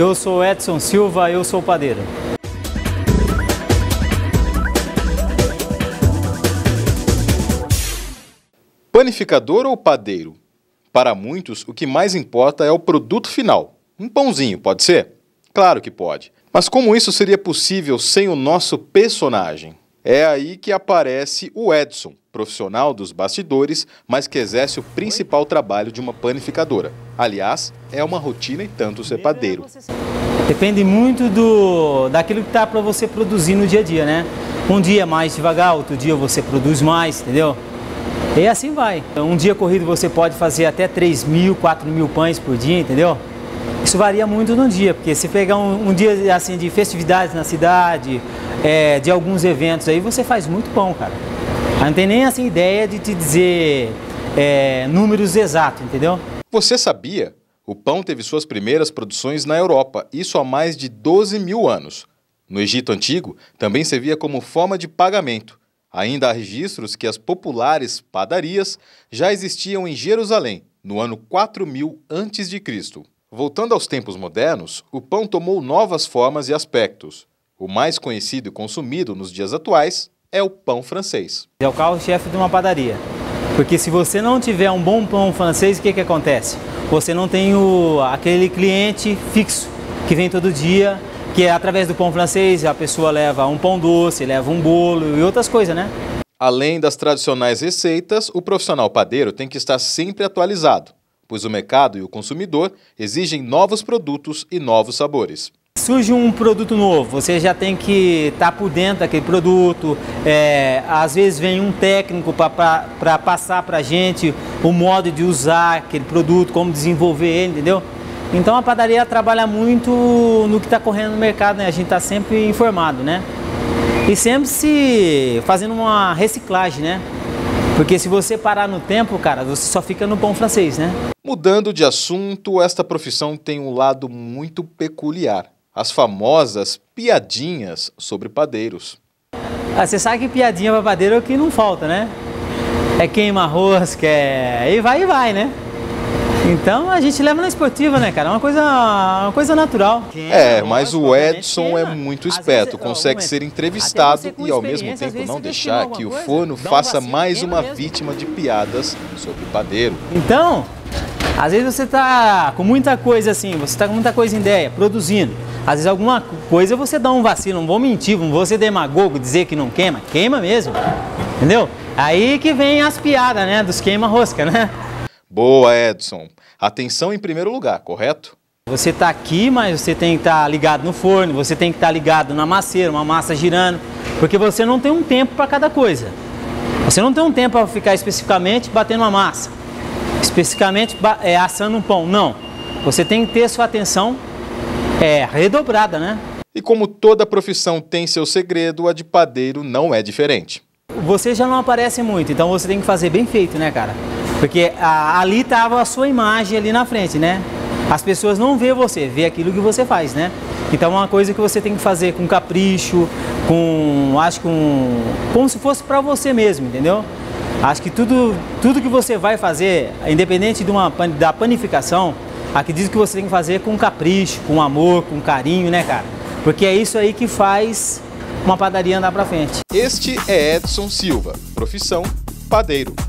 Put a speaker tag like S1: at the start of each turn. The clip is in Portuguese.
S1: Eu sou Edson Silva, eu sou padeiro.
S2: Panificador ou padeiro? Para muitos, o que mais importa é o produto final. Um pãozinho, pode ser? Claro que pode. Mas como isso seria possível sem o nosso personagem? É aí que aparece o Edson, profissional dos bastidores, mas que exerce o principal trabalho de uma panificadora. Aliás, é uma rotina e tanto ser padeiro.
S1: Depende muito do daquilo que está para você produzir no dia a dia, né? Um dia mais devagar, outro dia você produz mais, entendeu? E assim vai. Um dia corrido você pode fazer até 3 mil, 4 mil pães por dia, entendeu? Isso varia muito no dia, porque se pegar um, um dia assim de festividades na cidade, é, de alguns eventos aí, você faz muito pão, cara. Não tem nem assim ideia de te dizer é, números exatos, entendeu?
S2: Você sabia? O pão teve suas primeiras produções na Europa, isso há mais de 12 mil anos. No Egito Antigo, também servia como forma de pagamento. Ainda há registros que as populares padarias já existiam em Jerusalém, no ano 4000 a.C. Voltando aos tempos modernos, o pão tomou novas formas e aspectos. O mais conhecido e consumido nos dias atuais é o pão francês.
S1: É o carro-chefe de uma padaria. Porque se você não tiver um bom pão francês, o que, que acontece? Você não tem o, aquele cliente fixo que vem todo dia que é através do pão francês a pessoa leva um pão doce, leva um bolo e outras coisas, né?
S2: Além das tradicionais receitas, o profissional padeiro tem que estar sempre atualizado, pois o mercado e o consumidor exigem novos produtos e novos sabores.
S1: Surge um produto novo, você já tem que estar por dentro daquele produto. É, às vezes vem um técnico para passar para a gente o modo de usar aquele produto, como desenvolver ele, entendeu? Então a padaria trabalha muito no que está correndo no mercado, né? A gente está sempre informado, né? E sempre se fazendo uma reciclagem, né? Porque se você parar no tempo, cara, você só fica no pão francês, né?
S2: Mudando de assunto, esta profissão tem um lado muito peculiar. As famosas piadinhas sobre padeiros.
S1: Ah, você sabe que piadinha para padeiro é o que não falta, né? É queima rosca, é... e vai e vai, né? Então a gente leva na esportiva, né, cara? É uma coisa, uma coisa natural.
S2: É, mas o Edson é muito esperto, consegue ser entrevistado e ao mesmo tempo não deixar que o forno faça mais uma vítima de piadas sobre o padeiro.
S1: Então, às vezes você tá com muita coisa assim, você tá com muita coisa em ideia, produzindo. Às vezes alguma coisa você dá um vacilo, não vou mentir, não vou ser demagogo, dizer que não queima, queima mesmo. Entendeu? Aí que vem as piadas, né, dos queima-rosca, né?
S2: Boa, Edson. Atenção em primeiro lugar, correto?
S1: Você está aqui, mas você tem que estar tá ligado no forno, você tem que estar tá ligado na masseira, uma massa girando, porque você não tem um tempo para cada coisa. Você não tem um tempo para ficar especificamente batendo uma massa, especificamente é, assando um pão. Não. Você tem que ter sua atenção é, redobrada, né?
S2: E como toda profissão tem seu segredo, a de padeiro não é diferente.
S1: Você já não aparece muito, então você tem que fazer bem feito, né, cara? Porque a, ali estava a sua imagem ali na frente, né? As pessoas não vê você, vê aquilo que você faz, né? Então é uma coisa que você tem que fazer com capricho, com, acho com, como se fosse para você mesmo, entendeu? Acho que tudo, tudo que você vai fazer, independente de uma, da panificação, acredito que você tem que fazer com capricho, com amor, com carinho, né, cara? Porque é isso aí que faz uma padaria andar para frente.
S2: Este é Edson Silva, profissão padeiro.